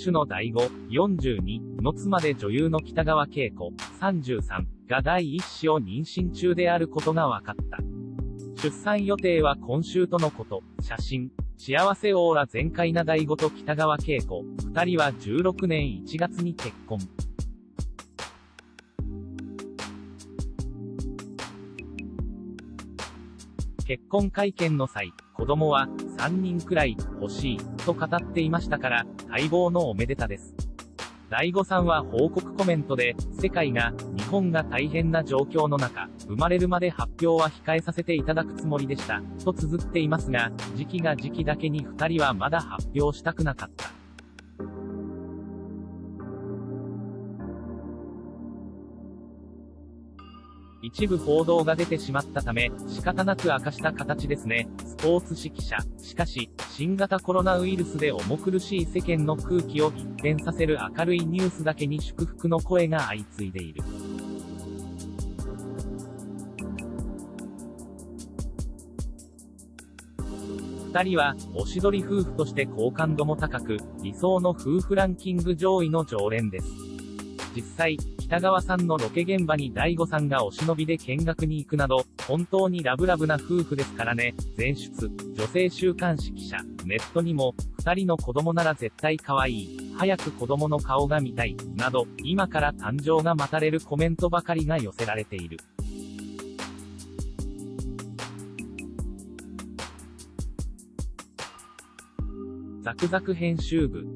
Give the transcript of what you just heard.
種の第5、42の妻で女優の北川景子、33が第1子を妊娠中であることが分かった。出産予定は今週とのこと、写真、幸せオーラ全開な第5と北川景子、2人は16年1月に結婚。結婚会見の際、子供は3人くらい欲しいと語っていましたから、待望のおめでたです。大悟さんは報告コメントで、世界が、日本が大変な状況の中、生まれるまで発表は控えさせていただくつもりでした、と綴っていますが、時期が時期だけに2人はまだ発表したくなかった。一部報道が出てしまったため、仕方なく明かした形ですね。スポーツ指揮者。しかし、新型コロナウイルスで重苦しい世間の空気を一変させる明るいニュースだけに祝福の声が相次いでいる。二人は、おしどり夫婦として好感度も高く、理想の夫婦ランキング上位の常連です。実際、北川さんのロケ現場に大悟さんがお忍びで見学に行くなど、本当にラブラブな夫婦ですからね。前出、女性週刊誌記者、ネットにも、二人の子供なら絶対可愛い、早く子供の顔が見たい、など、今から誕生が待たれるコメントばかりが寄せられている。ザクザク編集部